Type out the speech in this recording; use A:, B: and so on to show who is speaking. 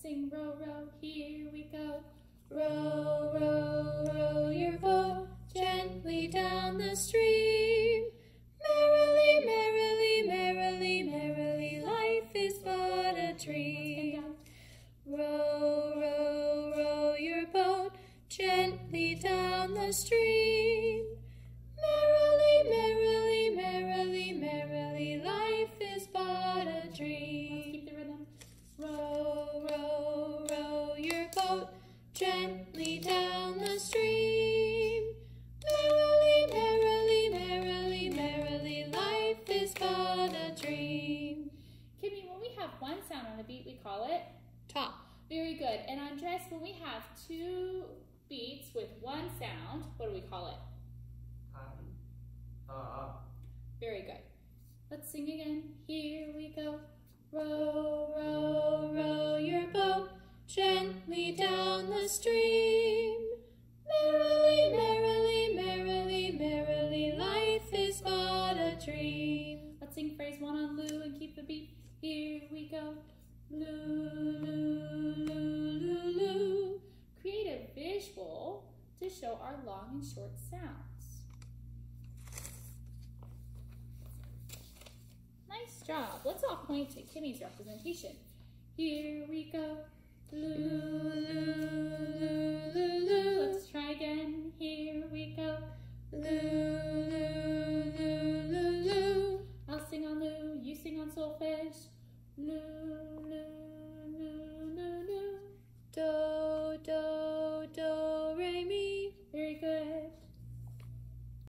A: Sing row, row, here we go. Row, row, row your boat gently down the stream. Merrily, merrily, merrily, merrily, life is but a dream. Row, row, row your boat gently down the stream. Merrily, merrily, merrily, merrily, life is but a dream. Let's keep the rhythm. Row, gently down the stream. Merrily, merrily, merrily, merrily, life is but a dream. Kimmy, when we have one sound on a beat, we call it
B: Top.
A: very good. And Andres, when we have two beats with one sound, what do we call it? Uh, uh. Very good. Let's sing again. Here we go. Row, row, row stream. Merrily, merrily, merrily, merrily, life is but a dream. Let's sing phrase one on loo and keep the beat. Here we go. Loo, loo, loo, loo, loo. Create a visual to show our long and short sounds. Nice job. Let's all point to Kimmy's representation. Here we go. Loo, so fast. no.